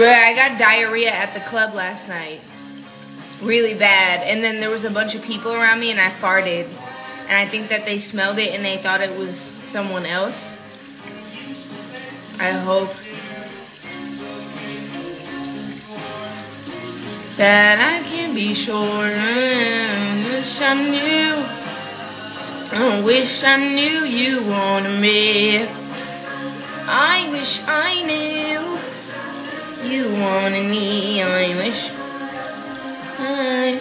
Bro, I got diarrhea at the club last night. Really bad. And then there was a bunch of people around me and I farted. And I think that they smelled it and they thought it was someone else. I hope that I can be sure. I wish I knew. I wish I knew you wanted me. I wish I knew you wanted me. I wish I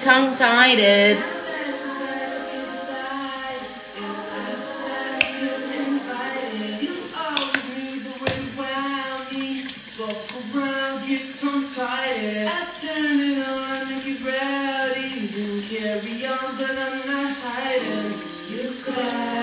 tongue tied. I turn it on, carry on, but I'm not hiding. You clap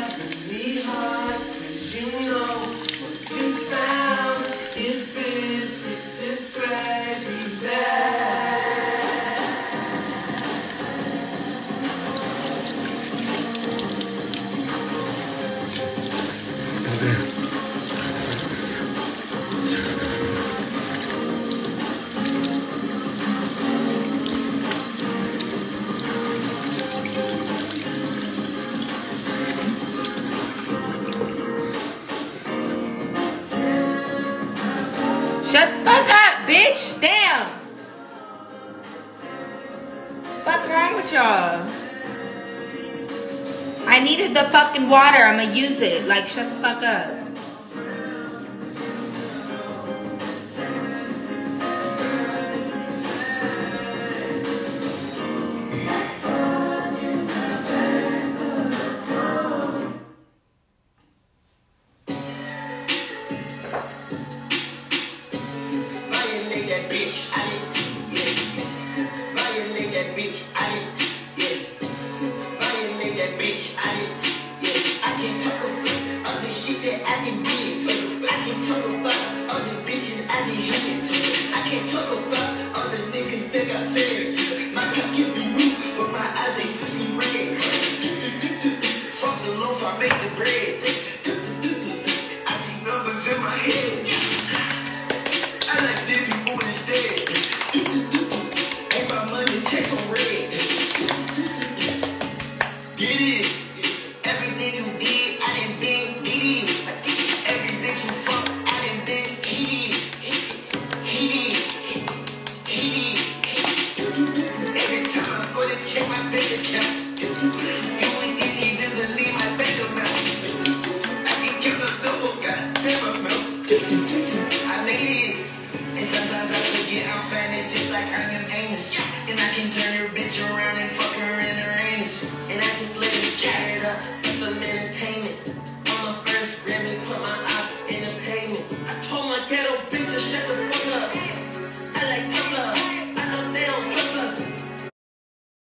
Shut the fuck up, bitch! Damn! Fuck wrong with y'all? I needed the fucking water. I'ma use it. Like, shut the fuck up. That I can be into. I can talk about all the bitches I be hitting to. I can't talk about all the niggas that got fed. My pockets be blue, but my eyes they still red. Fuck the loaf, I make the bread. Hit it. Every